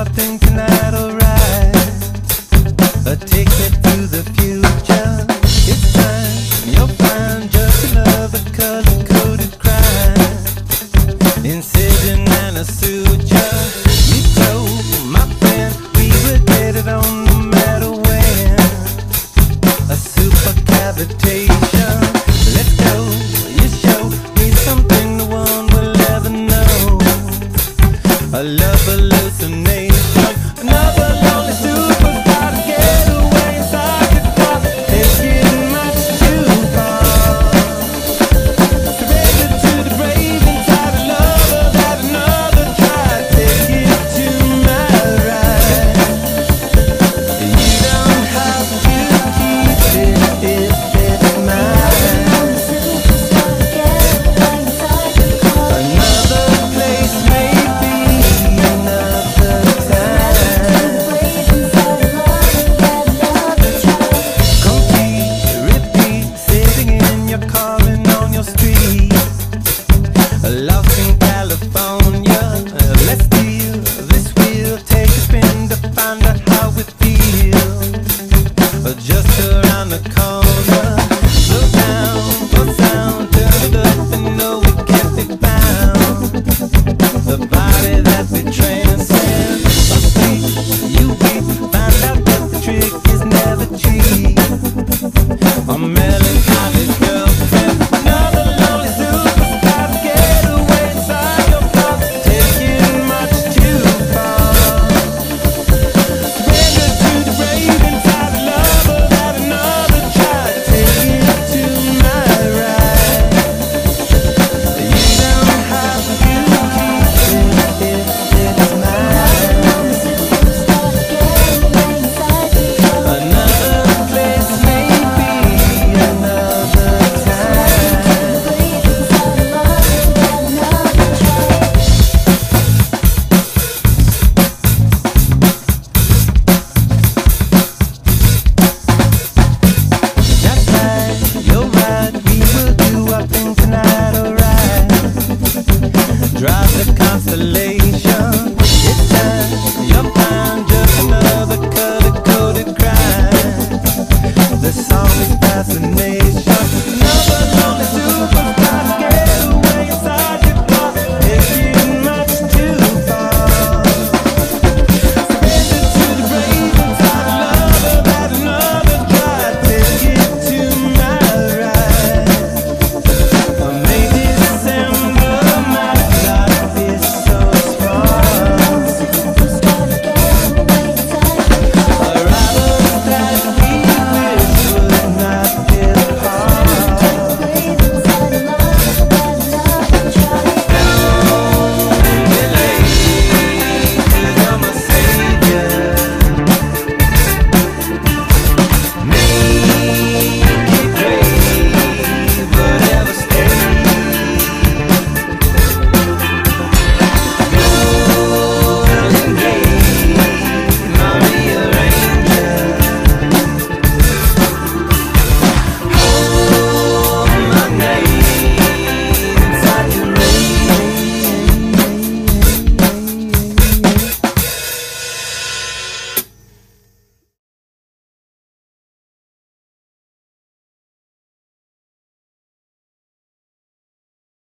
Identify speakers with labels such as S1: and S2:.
S1: I'm thinking that